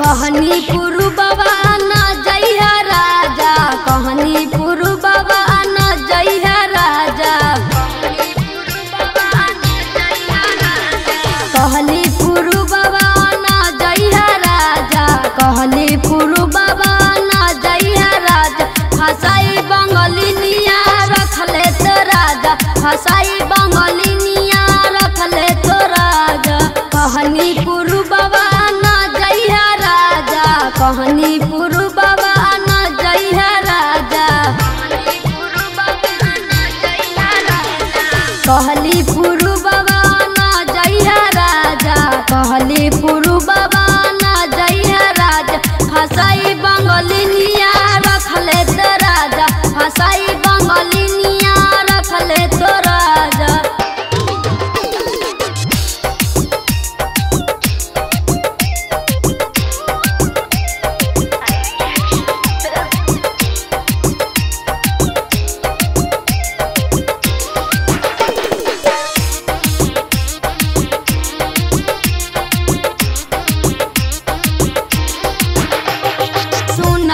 कहनी पुरु बाबा न जइहा राजा कहनी पुरु बाबा न जइहा राजा। कहली पुरु बाबा न राजा कहली पुरु बाबा न राजा। हसाई बंगलिनिया रखले तो राजा हसाई बंगलिनिया कहनी बाबा न जइहा राजा। कहली पुरु बाबा न जइहा राजा। कहली पुरु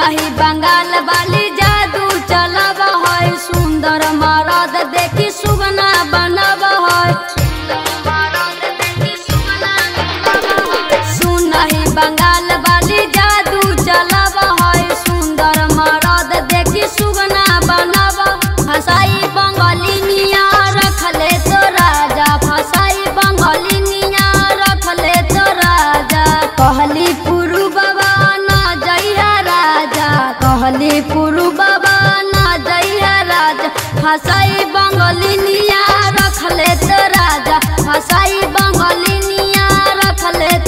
सुनही बंगाल वाली जादू चलब है सुंदर मरद देखी सुगना बनब है। फसाई बंगलिनिया रखले तो राजा। फसाई बंगलिनिया रखले तो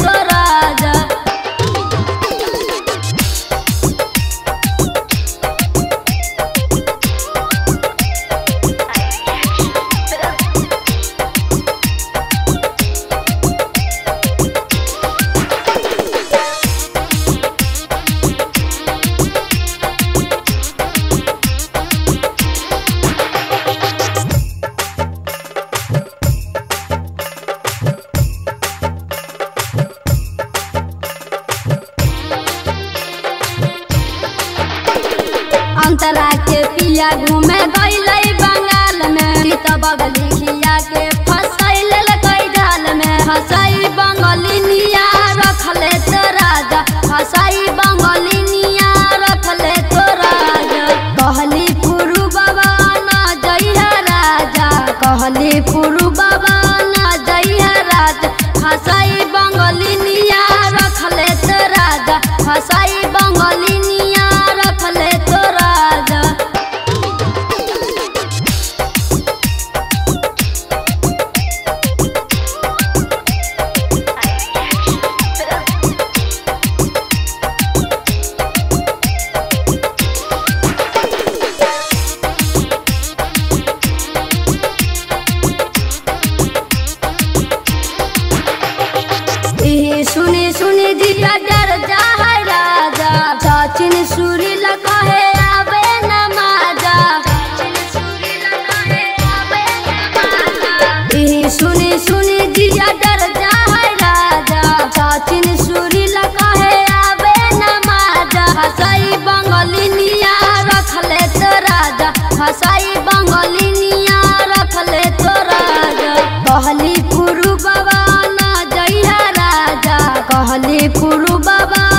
अंतरा के पिया घूमे गईले बंगाल में बगली खिया के फसैल जाल में हसाई बंगलिनिया रखले तो राजा। हसाई बंगलिनिया रखले तो राजा। कहली पुरु बाबा न जइहा राजा। कहली गुरु